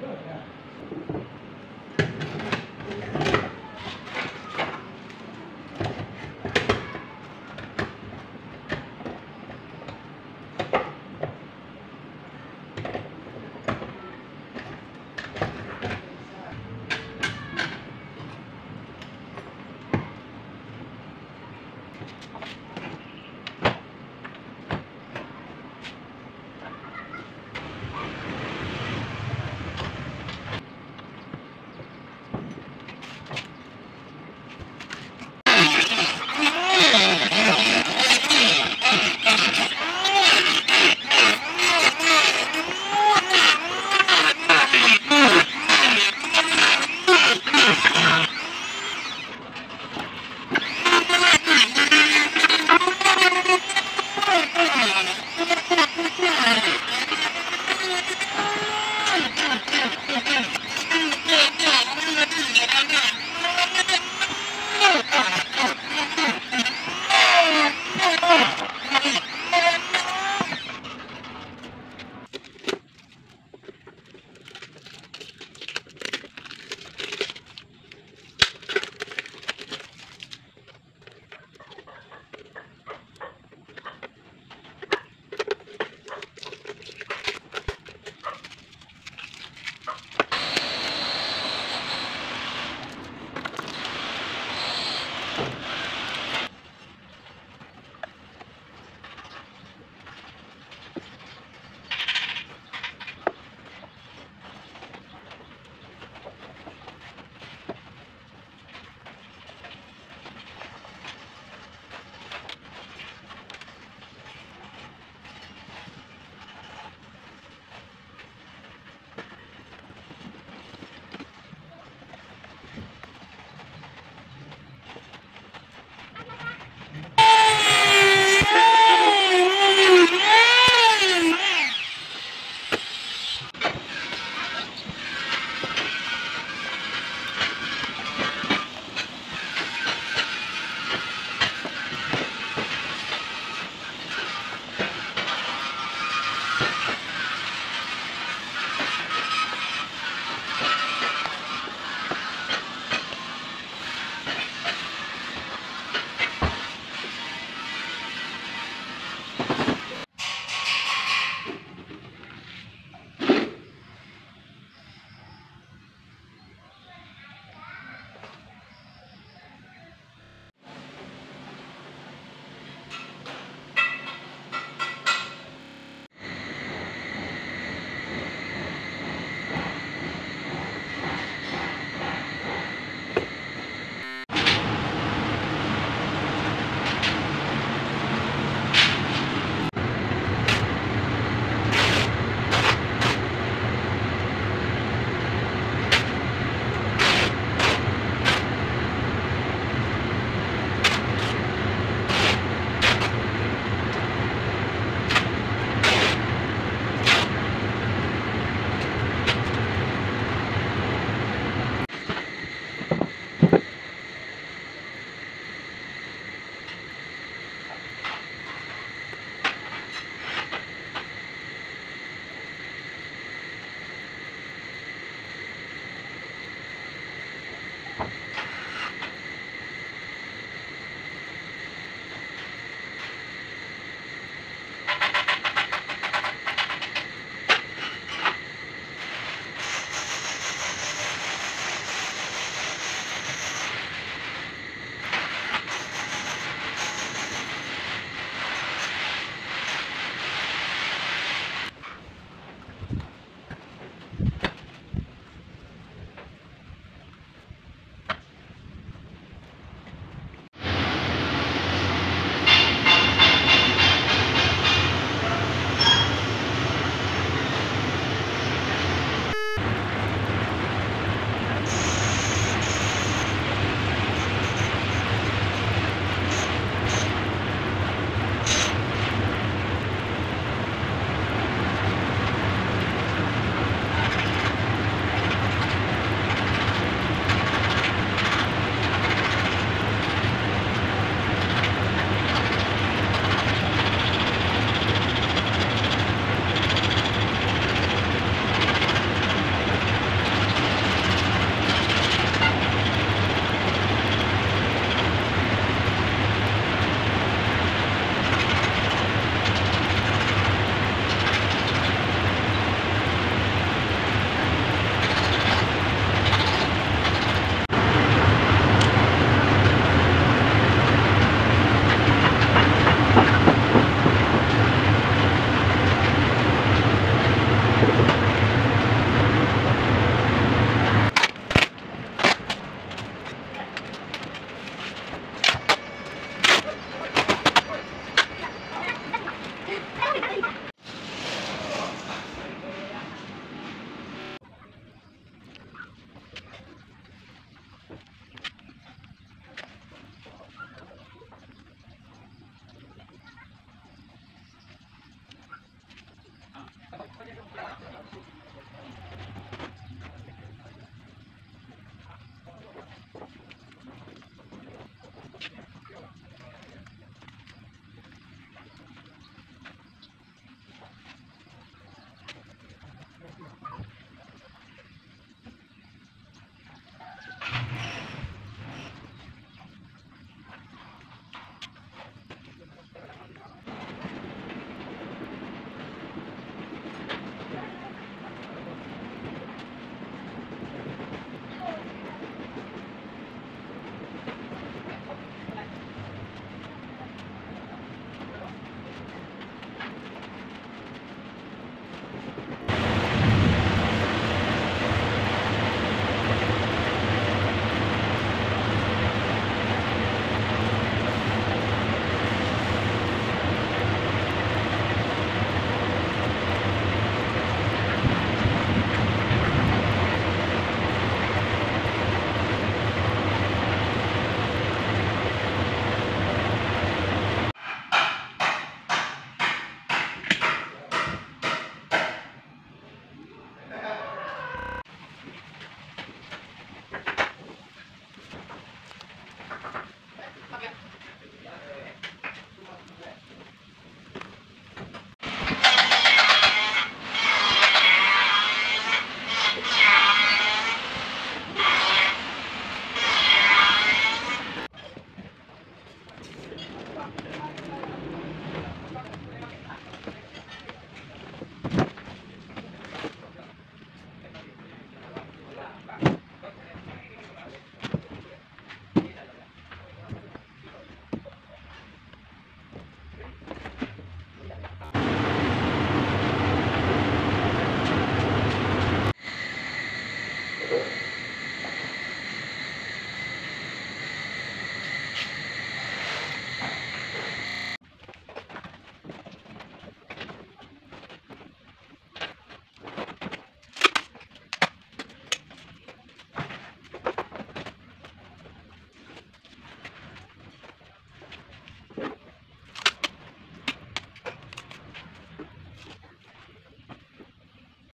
good, yeah.